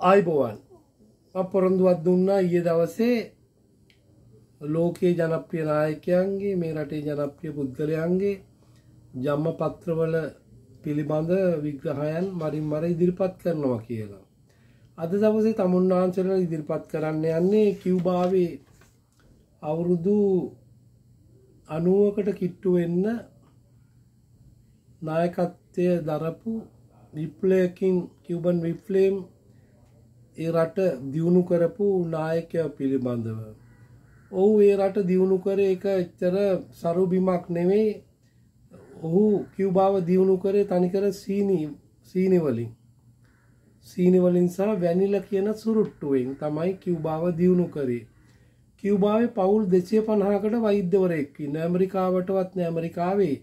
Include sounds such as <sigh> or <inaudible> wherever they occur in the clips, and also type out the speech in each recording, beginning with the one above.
ආයිබෝවන් පොරොන්දුවත් දුන්නා ඊය දවසේ ලෝකයේ ජනප්‍රිය නායකයන්ගේ මේ රටේ ජනප්‍රිය පුද්ගලයන්ගේ ජම්ම පත්‍රවල පිළිබඳ විග්‍රහයන් මරින් මර ඉදිරිපත් කරනවා කියලා. අද දවසේ තමුන්නාන්සල ඉදිරිපත් කරන්න යන්නේ කිව්භාවේ අවුරුදු අනුවකට කිට්ටු වෙන්න නායකත්වය දරපු විප්ලයකින් කිව්බන් විප්ලේම් ඒ රට දියුණු කරපු නායකය පිළිබඳව. ඔහු ඒ රට දියුණු කර එක එච්චර සරුබිමක් නෙවෙයි ඔහු කිව්බාව දියුණු කරේ තනිකර සීනිවලින්. සීනිවලින් සහ වැනිල කියන සුරුට්ටුවෙන් තමයි කිව්බාව දියුණු කරේ. කිව්බාවේ පවුල් දෙසිය පණහාකට වෛද්‍යවරයෙක්කි නෑමරිකාවටවත් නෑමරිකාවේ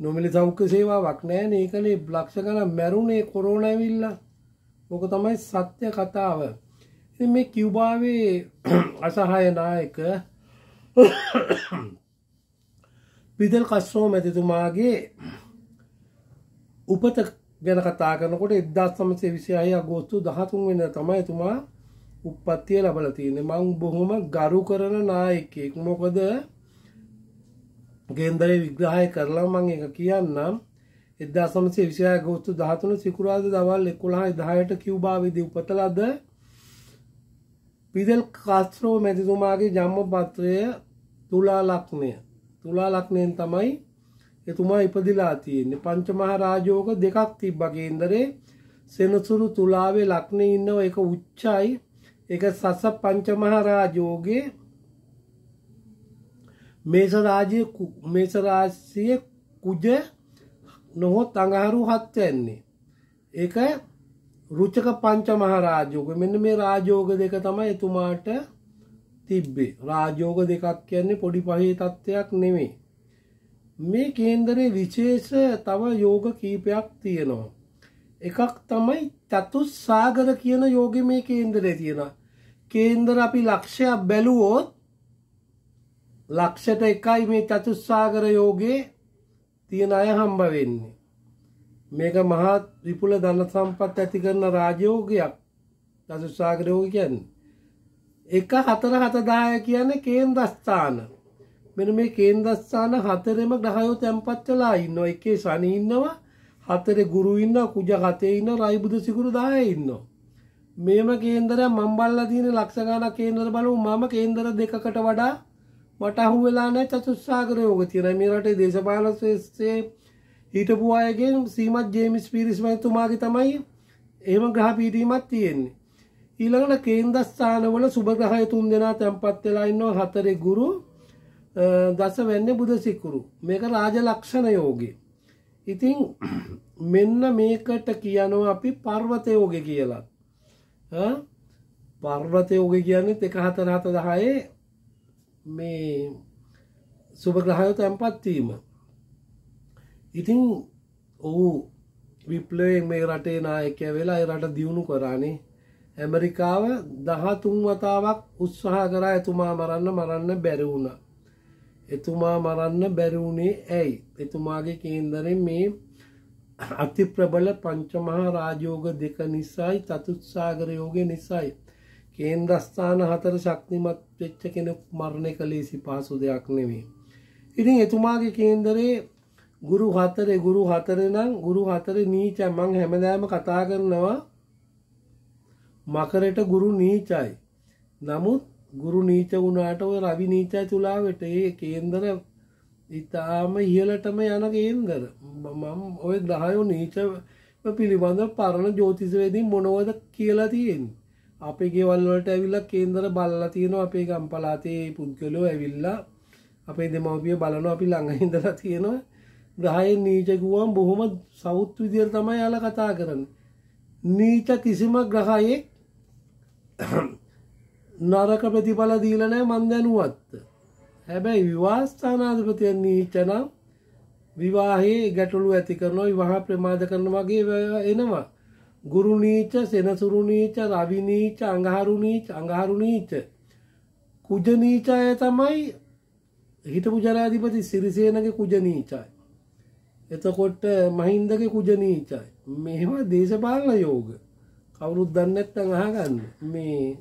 නොමිලි සෞඛ්‍ය සේවාවක් නෑ ඒ කළේ ලක්ෂ කන මැරුණේ කොරෝණ ඇවිල්ලා ඕක තමයි සත්‍ය කතාව. මේ කිව්බාවේ <clears throat> අසහාය නායක <clears throat> පිදල් කස්රෝ මැතිතුමාගේ උපත ගැන කතා කරනකොට එදදාත් සමසේ විසිහය අගෝස්තු දහතුන් වෙන තමයි එතුමා උපත්තිය ලබල තියෙන මං බොහොම ගරු කරන නායකෙක් මොකද ගේන්දරේ විග්‍රහය කරලා මං එක කියන්නම්. එදදා සමසේ විසිය ගෝස්තු දහතුන සිකුරාද දවල් එකොළහයි දහයට කිව්භාවිදි උපතලද? පිදල් කාස්ත්‍රෝ මැතිතුමාගේ ජම්ම පත්‍රය තුලා ලක්නය. තුලා ලක්නයෙන් තමයි එතුමා ඉපදිලා තියෙන්නේ. පංචමහ රාජෝක දෙකක් තිබ්බගේන්දරේ සෙනසුරු තුලාවේ ලක්නය ඉන්නව එක උච්චයි. එක සස පංචමහරාජෝගේ මේසරාජය මේසරාසිය කුජ නොහොත් අඟහරු හත්වන්නේ ඒක රුචක පංච මහරාජෝග මෙන්න මේ රාජෝග දෙක තමයි එතුමාට තිබ්බේ. රාජෝග දෙකක් කියන්නේ පොඩි පහේ තත්ත්වයක් නෙමේ මේ කේන්දරේ විශේෂ තව යෝග කීපයක් තියෙනවා. එකක් තමයි චතුස් සාගර කියන යෝග මේ කේන්දරේ තියෙන කේන්දර අපි ලක්ෂයක් බැලුවොත් ලක්ෂට එකයි මේ චතුස්සාගර යෝගේ තියෙන අය හම්බ වෙන්නේ. මේක මහත් විපුල ධන සම්පත් ඇති කරන රාජයෝගයක් චතුස්සාගරයෝග කියන්නේ. එක හතර හතදාය කියන කේන්දස්ථාන. මෙන මේ කේන්දස්ථාන හතරෙම ග්‍රහයෝ තැන්පත් වෙලා ඉන්න එකේ සනි ඉන්නවා හතර ගුරු ඉන්න කුජ හතේ ඉන්න රයිබුදු සිකුරු දාය ඉන්නවා. මේම කේන්දර මම්බල්ල තියෙන ලක්ෂගාන කේන්දර බලු මම කේන්දර දෙකකට වඩා මට අහු වෙලා නෑ චතුස්සාගර යෝග තියෙන මේ රටේ දේශපාලන ශ්‍රේෂ්ඨයේ හිටපු අයගෙන් සීමත් ජේමිස් පීරිස් මහතුමාගේ තමයි එහෙම ග්‍රහ පීඩීමක් තියෙන්නේ. ඊළඟට කේන්දස්ථානවල සුබ ග්‍රහය තුන් දෙනා තැන්පත් වෙලා ඉන්නවා හතරේ ගුරු දස වෙන්නේ බුධ සිකුරු. මේක රාජ ලක්ෂණ යෝගේ. ඉතින් මෙන්න මේකට කියනවා අපි පර්වත යෝග කියලා. පර්වත යෝග කියන්නේ එක හතර හත දහයේ මේ සුභග්‍රහය තැන්පත්වීම ඉතින් ඔහු විප්ලයෙන් මේ රටේ නායකය වෙලා රට දියුණු කරානේ. ඇමරිකාව දහතුන් වතාවක් උත්සාහ කරා එතුමා මරන්න මරන්න බැරිවුණ එතුමා මරන්න බැරිවුණේ ඇයි? එතුමාගේ කේන්දරෙන් මේ අති ප්‍රබල පංචමහා රාජෝග දෙක නිසායි චතුත්සාගරයෝගය නිසායි. කේන්ද්‍රස්ථාන හතර ශක්තිමත් වෙච්ච කෙනෙක් මරණය කළේ සිපාසු දෙයක් නෙවේ. ඉතින් එතුමාගේ කේන්දරේ ගුරු හතරේ ගුරු හතර නම් ගුරු හතර නීච මං හැමදෑම කතා කරනවා මකරට ගුරු නීචයි. නමුත් ගුරු නීච වුණාට ඔය රවි නීචයි තුලාවට ඒ කේන්දර ඉතාම ඉහලටම යන කේන්දර මම ඔය දහයෝ නීච පිළිබඳ පරණ ජෝතිසවේදී මොනවද කියලා තියෙන්නේ. අපේ ගෙවල් වලට ඇවිල්ලා කේන්දර බලලා තියෙනවා අපේ ගම්පලාතේ පුද්ගලෝ ඇවිල්ලා. අපේ දෙමව්පිය බලනවා අපි ළඟ ඉඳලා තියෙනවා. ග්‍රහයෙන් නීච කිව්වම බොහොම සවුත් විදියට තමයි යාලා කතා කරන්නේ. නීච කිසිම ග්‍රහයෙක් <clears throat> නරක ප්‍රතිඵල දීලා නැහැ මන් දැනුවත් හැබැයි විවාහස්ථානාධිපතිය නීච නම් විවාහයේ ගැටලු ඇති කරනවා විවාහ ප්‍රමාද කරන වගේ එනවා. ගුරු නීච සෙනසුරු නීච රවි නීච අඟහරු නීච අඟහරු නීච කුජ නීචය තමයි හිටපු ජනාධිපති සිරිසේනගේ කුජ නීචයි එතකොට මහින්දගේ කුජ නීචයි මෙහෙම දේශපාලන යෝග. කවුරුත් දන්නේ නැත්නම් අහගන්න. මේ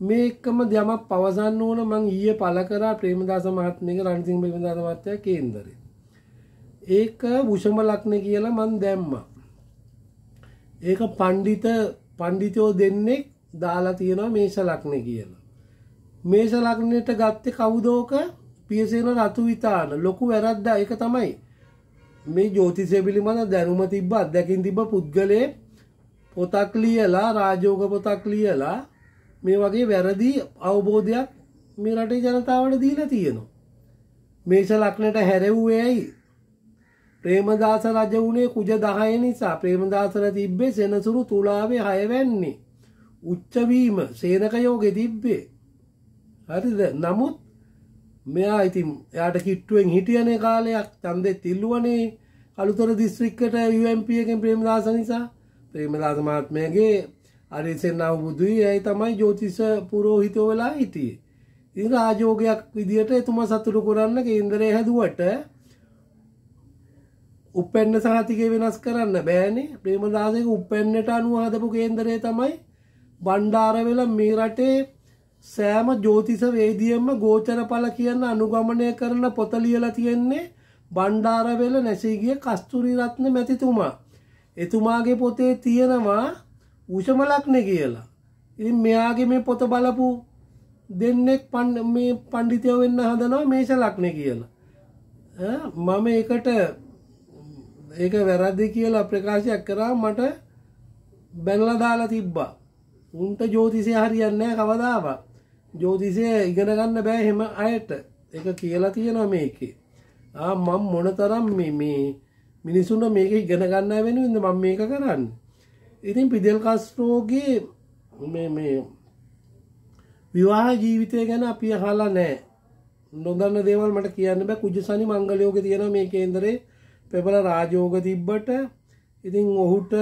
මේ එක්කම යමක් පවසන්න ඕන මං ඊයේ පළ කරා ප්‍රේමදාස මහත්මියගේ රණසිංහ ප්‍රේමදාස මහත්තයා කේන්දරේ. ඒක වුෂම ලක්ෂණ කියලා මං දැම්මා. ඒක පණ්ඩිත පණ්ඩිතයෝ දෙන්නෙක් දාලා තියෙනවා මේෂ ලක්ෂණ කියලා මේෂ ලක්ෂණයට ගත්තේ කවුදෝක පියසේන රතු විතාන ලොකු වැරද්දා ඒක තමයි මේ ජෝතිෂය පිළිබඳ දැනුම තිබ්බ අත්දැකින් තිබ්බ පුද්ගලයෙ පොතක් ලියලා රාජෝග පොතක් ලියලා මේ වගේ වැරදි අවබෝධයක් මේ රටේ ජනතාවට දීලා තියෙනවා. මේෂ ලක්නට හැරෙව්වේ ඇයි. ප්‍රේමදාස රජ වුණේ කුජ දහය නිසා ප්‍රේමදාසර තිබ්බේ සෙනසුරු තුලාවේ හයවැන්නේ. උච්චවීම සේනකයෝගෙ තිබ්බේ. හරිද නමුත් මෙයා ඉතින් එයාට කිට්ටුවෙන් හිටියනේ කාලයක් චන්දෙත් ඉල්ලුවනේ අලුතර දිස්ත්‍රික්කට UMP එකෙන් ප්‍රේමදාස නිසා ප්‍රේමදාස මහත්මයාගේ අරිසෙන්නාව බුදුයි ඇයි තමයි ජෝතිෂ පුරෝහිතෝ වෙලා හිටියේ. ඉතින් රාජෝගයක් විදියට එතුමා සතුටු කරන්න කේන්දරය හැදුවට උපෙන්න සහතිකය වෙනස් කරන්න බෑනේ ප්‍රේමදාසක උපෙන්නට අනුව හදපු කේන්දරය තමයි බණ්ඩාරවෙල මේ රටේ සෑම ජෝතිස වේදියම්ම ගෝචර පල කියන්න අනුගමනය කරන පොත ලියලා තියෙන්නේ බණ්ඩාරවෙල නැසීගිය කස්තුරි රත්න මැතිතුමා. එතුමාගේ පොතේ තියෙනවා උෂමලක්න කියලා. ඉතින් මෙයාගේ මේ පොත බලපු දෙන්නෙක් මේ පණ්ඩිතය වෙන්න හදනවා මේෂ ලක්න කියලා. මම ඒකට ඒක වැරද්දි කියලා ප්‍රකාශයක් කරා මට බැනල දාලා තිබ්බා. උන්ට ජෝතිසය හරියන්නේ කවදාවත්. ජෝතිසය ඉගෙන ගන්න බෑ හෙම අයට. එක කියලා තියෙනවා මේකේ. මම මොන තරම් මේ මිනිසුන්ට මේක ඉගෙන ගන්න වෙනුවෙන්ද මම මේක කරන්න? ඉතින් පිදෙල් කස්රෝගේ මේ විවාහ ජීවිතය ගැන අපි අහලා නෑ නොදන්න දේවල් මට කියන්න බෑ. කුජසනි මංගලයෝග තියෙන මේ කේන්දරේ. පෙබල රාජෝග තිබ්බට ඉතින් ඔහුට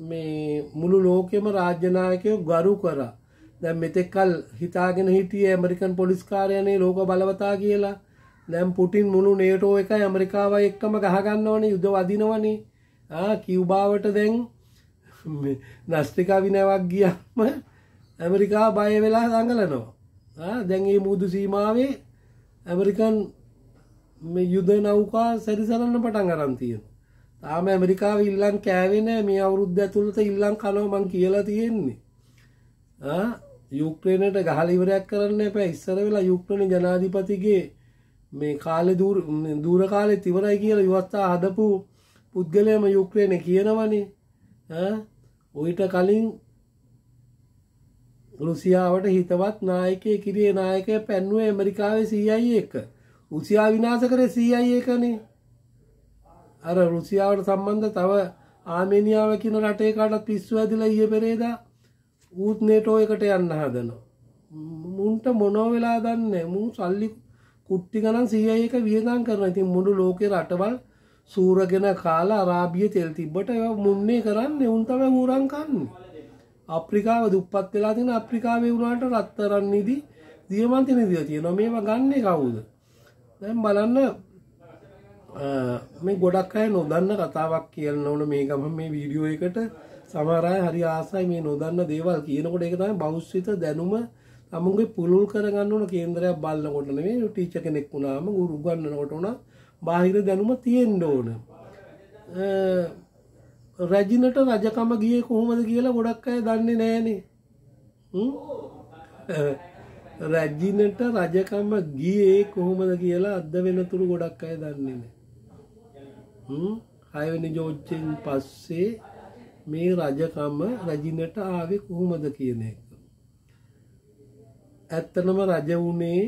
මේ මුළු ලෝකෙම රාජ්‍යනායකයෝ ගරු කරා දැන් මෙතෙක්කල් හිතාගෙන හිටියේ ඇමරිකන් පොලිස් කාර්යාලයේ ලෝක බලවතා කියලා. දැන් පුටින් මුළු නේටෝ එකයි ඇමරිකාවයි එක්කම ගහගන්නවනේ යුද වදිනවනේ. ආ කියුබාවට දැන් නස්තිකා විනයක් ගියම ඇමරිකාව බය වෙලා දඟලනවා. ආ දැන් මේ මුදු සීමාවේ ඇමරිකන් මේ යුද නෞකා සැරිසරන්න පටන් අරන් තියෙනවා. තාම ඇමරිකාව ඉල්ලන් කෑවේ නෑ. මේ අවුරුද්ද ඇතුළත ඉල්ලන් කනවා මං කියලා තියෙන්නේ. ආ? යුක්්‍රේණයට ගහලිවරයක් කරන්න එප. ඉස්සර වෙලා යුක්්‍රණ ජනාධිපතිගේ මේ කාලෙ දූර කාලෙ තිවරයි කියලා විවස්ථා හදපු පුද්ගලයම යුක්්‍රේණ කියනවනේ. ඔයිට කලින් රුසියාවට හිතවත් නායකය කිරිය නායකය පැන්නුව ඇමරිකාවේ සීයි එක උසියා විනාස කර සීයි එකනේ අර රුසියාවට සම්බන්ධ තව ආමේනියාව කියන රටේ කාටත් පිස්සු ඇදිලා ඊය පෙරේදා ඌත් නේටෝ එකට යන්න හදනවා. මුන්ට මොනෝ වෙලා දන්නේ මු සල්ලි කුට්ටි ගණන් සියය එක වියදම් කරන ඉතින් මුළු ලෝකෙ රටවල් සූරගෙන කාලා අරාබිය තෙල් තිබ්බට ඒවා මුන්නේ කරන්නේ උන් තමයි ඌරන් කන්නේ. අප්‍රිකාව දුප්පත් වෙලා තියෙන අප්‍රිකාවේ වුණාට රත්තරන් නිදි දියමන්ති නිදිය තියෙනවා මේවා ගන්නේ කවුද? දැන් බලන්න මේ ගොඩක් අය නොදන්න කතාවක් කියන්න ඕන මේක මම මේ වීඩියෝ එකට සමහර අය හරි ආසයි මේ නොදන්න දේවල් කියනකොට ඒක තමයි බෞද්ධිත දැනුම තමුන්ගේ පුළුල් කරගන්න ඕන කේන්දරයක් බලනකොට නෙවෙයි ටීචර් කෙනෙක් වුණාම ගුරු උගන්වනකොට උනා බාහිර දැනුම තියෙන්න ඕන. රජිනට රජකම ගියේ කොහොමද කියලා ගොඩක් අය දන්නේ නෑනේ. රජිනට රජකම ගියේ කොහොමද කියලා අද වෙනතුරු ගොඩක් අය දන්නේ නෑ. හයවෙනි ජෝර්ජ්ෙන් පස්සේ මේ රජකම රජිනට ආවේ කොහොමද කියන එක. ඇත්තනම රජ වුණේ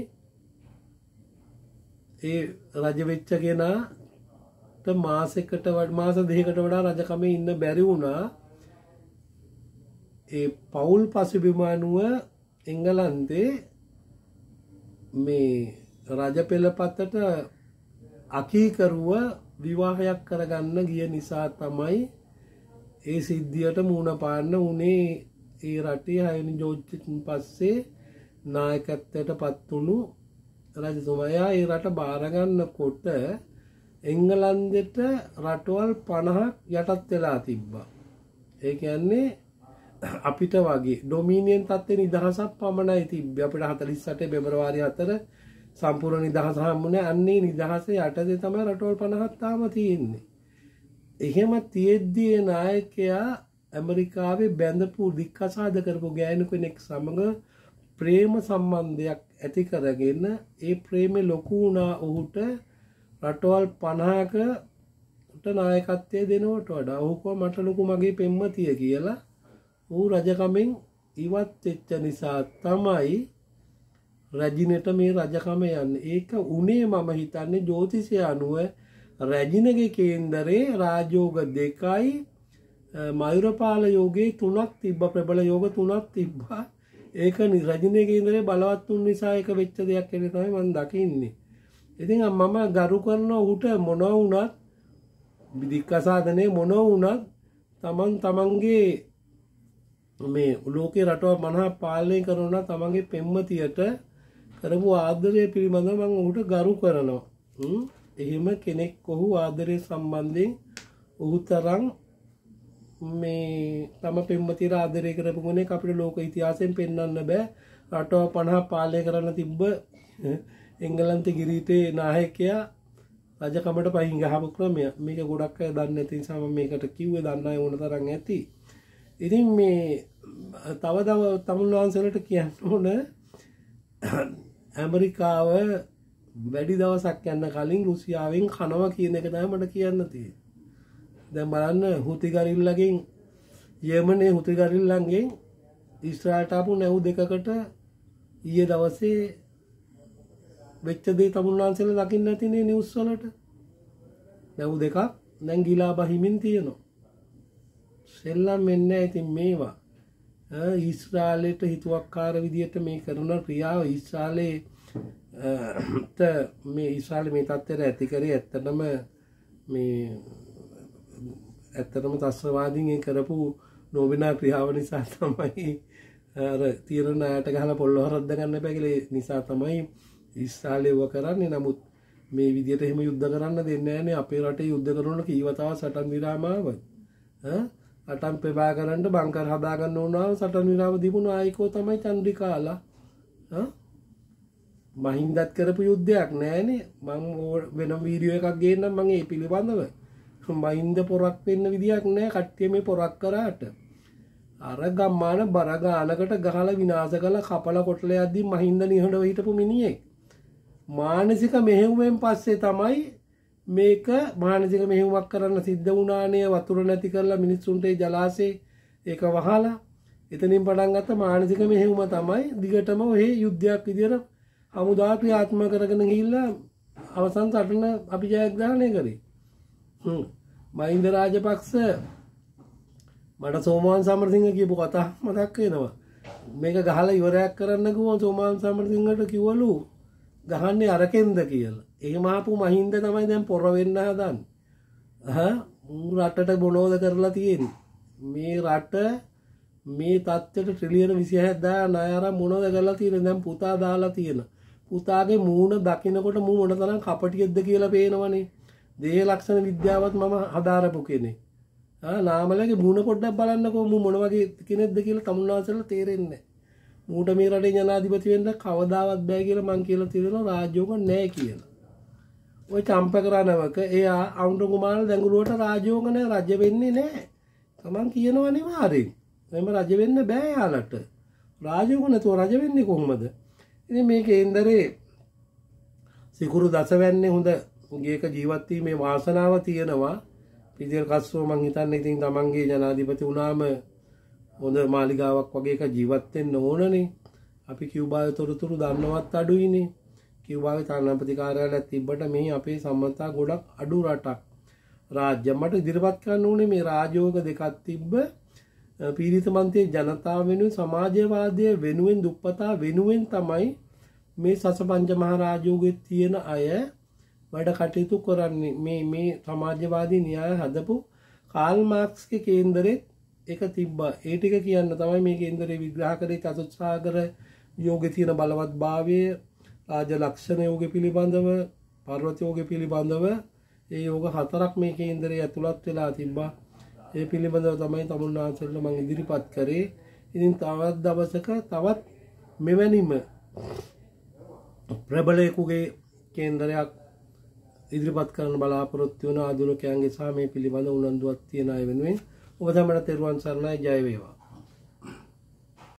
ඒ රජවෙච්ච කෙනාට මාසෙකට මාස දෙකට වඩා රජකමේ ඉන්න බැරි වුණා ඒ පවුල් පසුබිමානුව එංගලන්තේ මේ රජ පෙළපතට අකීකරුව විවාහයක් කරගන්න ගිය නිසා තමයි ඒ සිද්ධියට මුණ පාන්න උනේ ඒ රටේ හයනි ජෝච්චින් පස්සේ නායකත්වයට පත්වුණු රජතුමයා ඒ රට භාරගන්න කොට එංගලන්දෙට රටවල් පණහක් යටත් වෙලා තිබ්බා. ඒ කියන්නේ අපිට වගේ ඩොමීනියන් තත්ත්වය නිදහසක් පමණයි තිබ්බ අපිට හතලිස් සටේ බෙබරවාරි අතර සම්පූර්ණ නිදහස හම්බුනේ අන්නේ නිදහස යටතේ තමයි රටවල් පනහත් තාම තියෙන්නේ. එහෙම තියෙද්දී නායකයා ඇමරිකාවේ බැඳපු දික්කසාද කරපු ගෑනු කෙනෙක් සමඟ ප්‍රේම සම්බන්ධයක් ඇති කරගෙන ඒ ප්‍රේමෙ ලොකු වුණා ඔහුට රටවල් පණහාක නායකත්වය දෙනවට වඩා ඔහුකෝ මට ලොකු මගේ පෙම්මතිය කියලා ඌ රජකමෙන් ඉවත් එච්ච නිසා තමයි රැජිනට මේ රජකම යන්න. ඒක උනේ මම හිතන්නේ ජෝතිසය අනුව රැජිනගේ කේන්දරේ රාජෝග දෙකයි මයුරපාල යෝගේ තුනක් තිබ්බ ප්‍රබල යෝග තුනක් තිබ්බා. ඒක රජිනය කේන්දරේ බලවත්තුන් නිසා එක වෙච්ච දෙයක් කෙන තමයි මන් දකින්නේ. ඉතින් මම ගරු කරන ඔහුට මොන වුනත් විදික්කසාධනය මොන වුනත් තමන් තමන්ගේ මේ ලෝකේ රටව මනහා පාලනය කරන තමන්ගේ පෙම්මතියට කරපු ආදරය පිළිබඳ මං ඔහුට ගරු කරනවා. එහෙම කෙනෙක් ඔහු ආදරය සම්බන්ධයෙන් ඔහු තරං මේ තම පෙම්මතිර ආදරය කරපුගුණේ අපිට ලෝක ඉතිහාසයෙන් පෙන්වන්න බෑ. රටව පණහා පාලය කරන්න තිබ්බ එංගලන්ත ගිරීතේ නායකයා රජකමට පහින් ගහපු ක්‍රමය මේක ගොඩක් අය දන්න ඇති සම මේකට කිව්ව දන්න ඕන තරන් ඇති. ඉතින් මේ තව දව තමුන් වහන්සලට කියන්න ඕන ඇමරිකාව වැඩි දවසක් යන්න කලින් රුසියාවෙන් කනව කියන එක තමට කියන්න තිය දැ බලන්න හුතිගරිල්ලගෙන් යමනේ හුතිගරිල්ලන්ගෙන් ඉස්ත්‍රාටාපු නැව් දෙකකට ඊය දවසේ වෙච්චදේ තමුන්නාන්සල දකින්න ඇතිනේ නිවස්සලට නැව් දෙකක් නැං ගිලා බහිමින් තියෙනවා. සෙල්ලම් මෙන්න ඇතින් මේවා. ඊස්්‍රාලයට හිතුවක්කාර විදිහට මේ කරන ක්‍රියාව ඉස්්‍රාලයේ මේ ඉස්්‍රාල මේ තත්වර ඇතිකරේ ඇත්තටම මේ ඇත්තටම තස්වවාදීන් කරපු නොබෙනා ක්‍රියාව නිසා තමයි තීරණ අයට ගහල පොල්ලො හරද්ද ගන්න පැකිලේ නිසා තමයි ඉස්සාලයව කරන්නේ. නමුත් මේ විදියට එහෙම යුද්ධ කරන්න දෙන්නෑනේ අපේ රටේ යුද්ධ කරන කීවතාව සටන් විරාමාව අටම් පෙවා කරන්න බංකර හදාගන්න ඕනාව සටන් විරාව දිබුණ ආයිකෝ තමයි චන්ද්‍රිකාලා මහින්දත් කරපු යුද්ධයක් නෑනේ. මං වෙන වීඩියෝ එකක් ගේන්නම් මගේ පිළිබඳව. මහින්ද පොරක් වෙන්න විදියක් නෑ කට්ටිය මේ පොරක් කරාට. අර ගම්මාන බරගානකට ගහල විනාස කළ කපල කොටල අද්දී මහින්ද නිහඬ හිටපු මිනිියෙක් මානසික මෙහෙවුවෙන් පස්සේ තමයි මේක මානසික මෙහෙවුවක් කරන්න සිද්ධ වුණානය වතුර නැති කරලා මිනිස්සුන්ටේ ජලාසේ ඒක වහලා. එතනින් පටන් ගත්ත මානසික මෙහෙවුම තමයි දිගටම ඔහේ යුද්ධයක් විදිර හමුදා ක්‍රියාත්ම කරගෙන ගිල්ලා අවසන් සටන අපි ජයග්‍රහණය කරේ මහින්ද රාජපක්ෂ මට සෝමාන් සමරසිංහ කියපු කතා මතක් වෙනවා. මේක ගහලා ඉවරයක් කරන්න කිව්වා සෝමාන් සමරසිංහට කිව්වලු ගහන්නේ අරකෙන්ද කියලා. එහෙම ආපු මහින්ද තමයි දැන් පොර වෙන්න හදන්නේ. අහ රටට බොනෝද කරලා තියෙන්නේ. මේ රට මේ තත්ත්වයට ට්‍රිලියන 27000 ණය අරන් මොනවද කරලා තියෙන්නේ දැන් පුතා දාලා තියෙන. පුතාගේ මූණ දකිනකොට මූ මොන තරම් කපටියෙක්ද කියලා පේනවනේ. දේහ ලක්ෂණ විද්‍යාවත් මම හදාරපු කෙනෙක්. ආ නාමලගේ මූණ පොඩ්ඩක් බලන්නකෝ මූ මොන වගේ කෙනෙක්ද කියලා තමුන්නාසල තේරෙන්නේ මූට මේ රටේ ජනාධිපති වෙන්න කවදාවත් බෑ කියලා මං කියලා තියෙනවා රාජ්‍යෝග නෑ කියලා. ওই චම්පක රණවක එයා අවුන්ඩ කුමාර දැඟුරුවට රාජ්‍යෝග නෑ රජ වෙන්නේ නෑ. තමන් කියනවා අනිවාර්යෙන්. එම රජ වෙන්න බෑ යාලට. රාජ්‍යෝග නැතුව රජ වෙන්නේ කොහොමද? ඉතින් මේ කේන්දරේ සිකුරු දසවැන්නේ හොඳ ගේක ජීවත් වීමේ වාසනාව තියෙනවා. පිදිල් කස්සෝ මං හිතන්නේ ඉතින් තමන්ගේ ජනාධිපති වුණාම හොඳ මාලිගාවක් වගේ එක ජීවත්වෙන්න ඕනනේ. අපි කිව්බාය තොරතුරු දන්නවත් අඩුයිනේ. කිව්වාගේ තානාපති කාර්යාලයක් තිබ්බට මේ අපේ සම්මතා ගොඩක් අඩු රටක්. රාජ්‍ය මට ඉදිරිපත් කරන්න ඕනේ මේ රාජෝග දෙකක් තිබ්බ පීරිත මන්තේ ජනතාව වෙනුවෙන් සමාජවාදය වෙනුවෙන් දුප්පතා වෙනුවෙන් තමයි මේ සසපංච මහරාජෝගෙ තියෙන අය වැඩ කටයුතු කරන්නේ. මේ මේ සමාජවාදී න්‍යාය හදපු කාල් මාක්ස්ගේ කේන්දරෙත් එක තිබ්බා. ඒ ටික කියන්න තමයි මේ කේන්දරේ විග්‍රහ කරේ චතුත්සාගර යෝග තියෙන බලවත් භාවය රාජ ලක්ෂණ යෝග පිළිබඳව පර්වත යෝග පිළිබඳව ඒ යෝග හතරක් මේ කේන්දරේ ඇතුළත් වෙලා තිබ්බා. ඒ පිළිබඳව තමයි තමුන්නාන්සලට මං ඉදිරිපත් කරේ. ඉතින් තවත් දවසක තවත් මෙවැනිම ප්‍රබලයකුගේ කේන්දරයක් ඉදිරිපත් කරන බලාපොරොත්තු වන ආදුනිකයන්ගේ සහ මේ පිළිබඳ උනන්දුවක් තියන අය වෙනුවෙන් ඔබ තමට තෙරුවන් සරණයි. ජය වේවා.